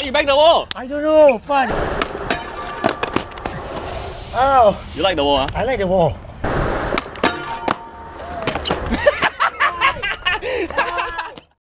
Why you bang the wall? I don't know. Fun. Oh. You like the wall, huh? I like the wall.